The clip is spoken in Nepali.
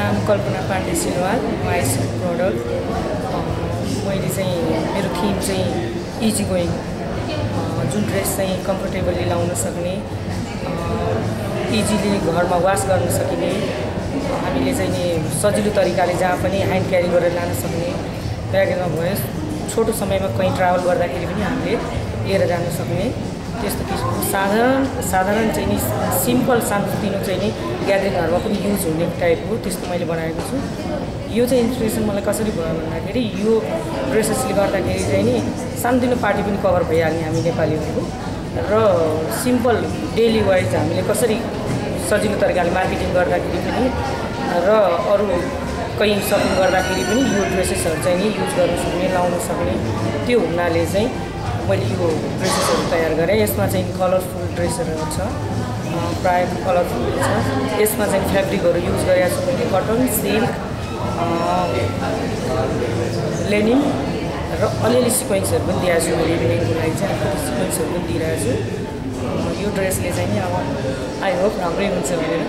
नाम कल्पना पाण्डे सिलवाल वाइस प्रडक्ट मैले चाहिँ मेरो थिम चाहिँ इजी गोइङ जुन ड्रेस चाहिँ कम्फर्टेबल्ली लाउन सक्ने इजिली घरमा वास गर्न सकिने हामीले चाहिँ नि सजिलो तरिकाले जहाँ पनि ह्यान्ड क्यारी गरेर लान सक्ने ब्यागमा भयो छोटो समयमा कहीँ ट्राभल गर्दाखेरि पनि हामीले लिएर जान सक्ने। त्यस्तो किसिमको साधारण साधारण चाहिँ नि सिम्पल सानोतिनो चाहिँ नि ग्यादरिङहरूमा पनि युज हुने टाइपको त्यस्तो मैले बनाएको छु। यो चाहिँ इन्सपिरेसन मलाई कसरी भयो भन्दाखेरि यो ड्रेसेसले गर्दाखेरि चाहिँ नि सानोतिनो पार्टी पनि कभर भइहाल्ने हामी नेपालीहरूको। र सिम्पल डेली वाइज हामीले कसरी सजिलो तरिकाले मार्केटिङ गर्दाखेरि पनि र अरू कहीँ सपिङ गर्दाखेरि पनि यो ड्रेसेसहरू चाहिँ नि युज गर्न सक्ने लाउन सक्ने त्यो हुनाले चाहिँ मैले यो ड्रेसेसहरू तयार गरेँ। यसमा चाहिँ कलरफुल ड्रेसहरू छ। प्रायः कलरफुल छ यसमा चाहिँ फेब्रिकहरू युज गरेको छु मैले। कटन सिल्क लेनिन र अलिअलि सिक्वेन्सहरू पनि दिएको छु मैले। इभिनिङको लागि चाहिँ अलिकति सिक्वेन्सहरू पनि दिइरहेको छु। यो ड्रेसले चाहिँ नि अब आई होप राम्रै हुन्छ भनेर।